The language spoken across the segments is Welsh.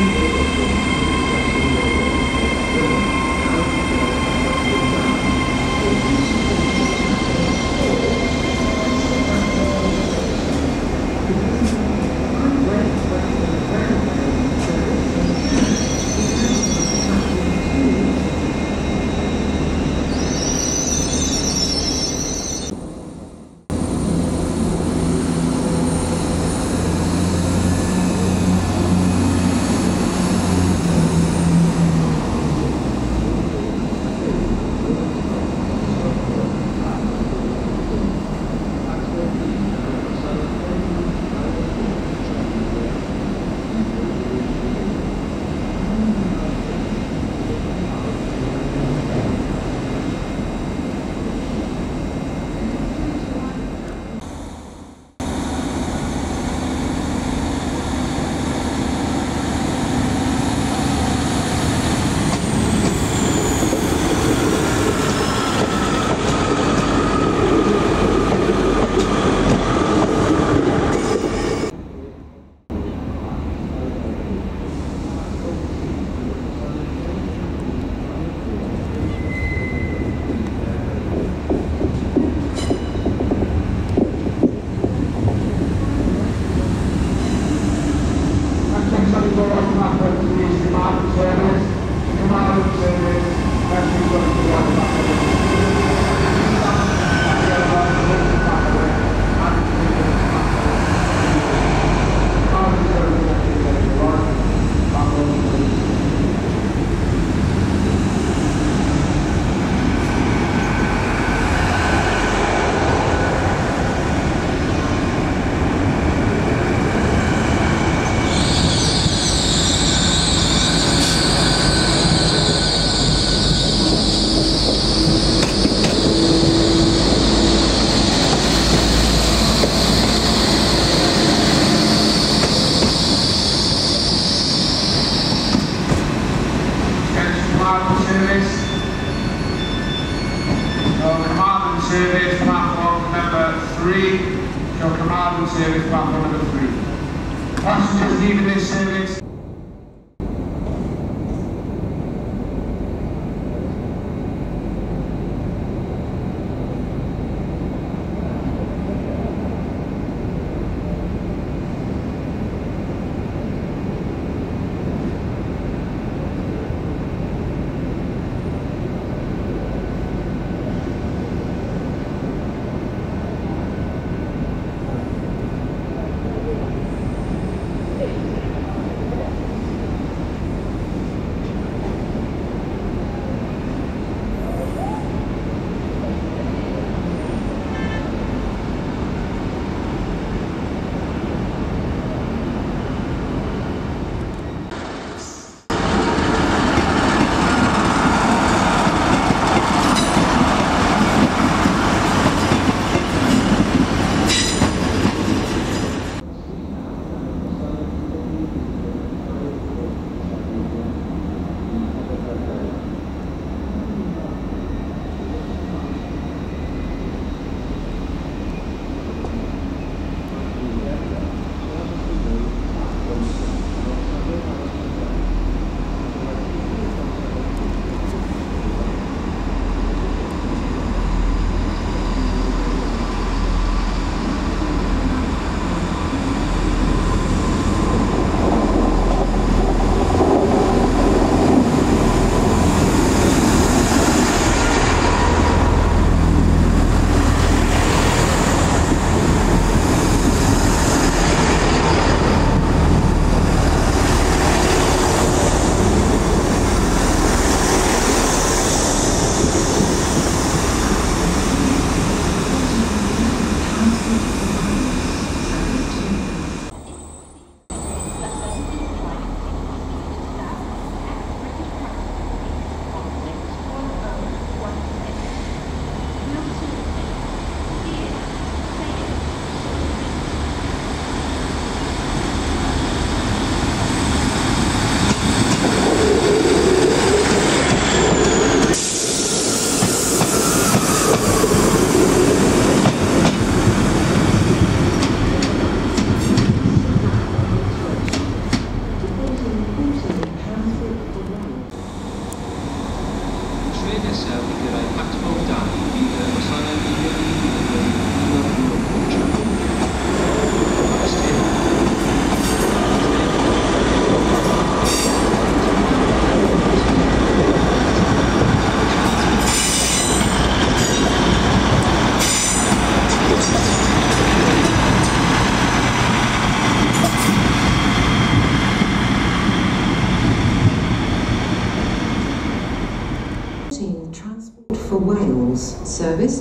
Thank you.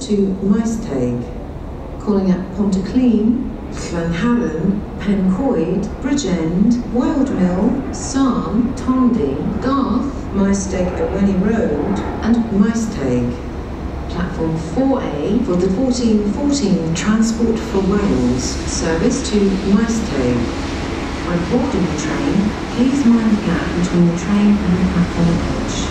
to Maesteg, calling at Pontyclean, Llanharan, Pencoed, Bridgend, Wildmill, Saan, Tondi, Garth, Maesteg at Rennie Road, and Maesteg. Platform 4A for the 1414 Transport for Wales service to Maesteg. When boarding the train, please mind the gap between the train and the platform edge.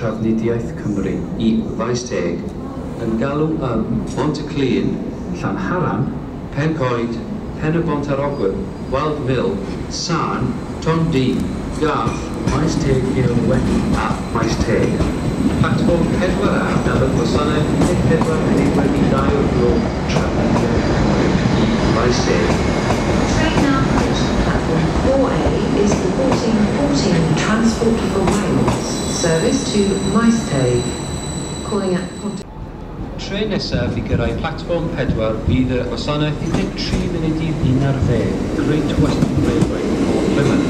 Trafnidiaeth Cymru i Faesteg yn galw ym Bont y Clun, Llanharan, Pen Coed, Pen y Bont ar Ogwen, Wild Mill, Sarn, Ton D, Garth, Maesteg Gael Wedi a Maesteg. Platform pedwar a dal y gwasanaeth 14 wedi 2 o'r glob Trafnidiaeth Cymru i Maesteg. platform 4A is the 1414 Transport for Wales service to Maesteg, calling at Ponte. Tre nesaf i gyrraedd platform 4 fydd y wasanaeth 13 munud i 11, Great Western Railway o Plymouth.